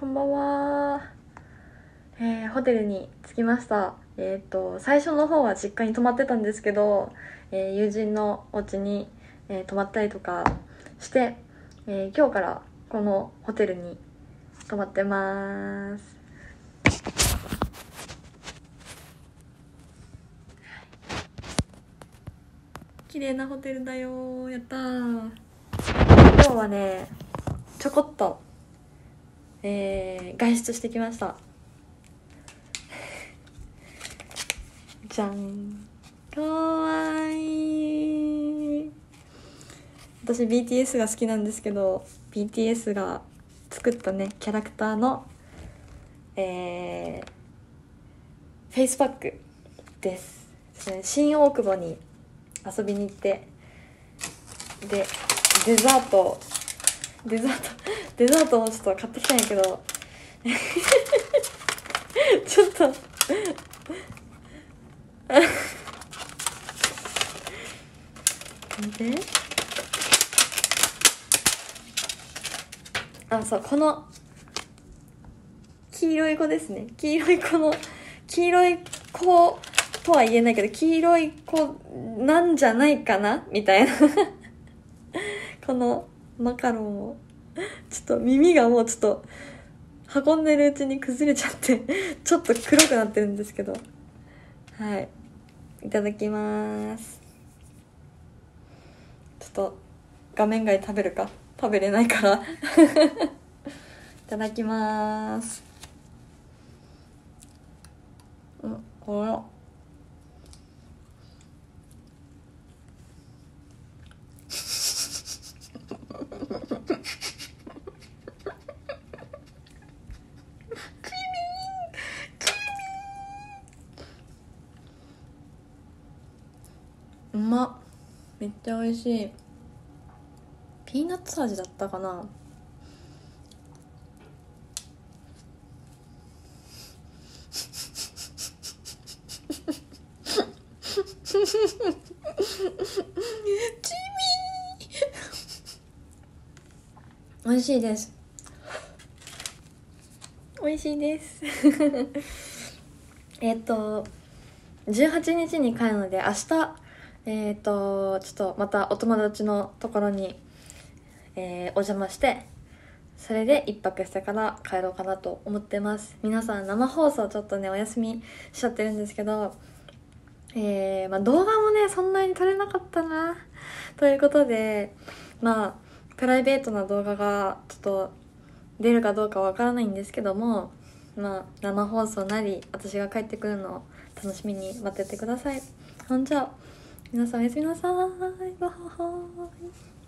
こんばんは。えー、ホテルに着きました。えっ、と、最初の方は実家に泊まってたんですけど、えー友人のお家に、えー泊まったりとかして、えー今日からこのホテルに泊まってます。綺麗なホテルだよやった今日はねちょこっとえー、外出してきました。じゃん。かわいい。私 BTS が好きなんですけど BTS が作ったねキャラクターのえー、フェイスパックです。新大久保に遊びに行ってでデザートデザートデザートをちょっと買ってきたんやけど。ちょっと。見て。あそうこの。黄色い子ですね。黄色い子の。黄色い子とは言えないけど黄色い子なんじゃないかな？みたいな。このマカロンを。ちょっと耳がもうちょっと運んでるうちに崩れちゃって ちょっと黒くなってるんですけど。はい。いただきます。ちょっと画面外食べるか？食べれないから。いただきます。うんこれうま。っめっちゃ美味しい。ピーナッツ味だったかな。チミ美味しいです。美味しいです。えっと18日に帰るので明日えっ、とちょっとまたお友達のところに、えーお邪魔してそれで一泊してから帰ろうかなと思ってます。皆さん生放送ちょっとねお休みしちゃってるんですけどえーまあ、動画もねそんなに撮れなかったな。ということでまあプライベートな動画がちょっと出るかどうかわからないんですけどもまあ生放送なり私が帰ってくるのを楽しみに待っててください。ほんじゃ。皆さんおやすみなさい。バイバイ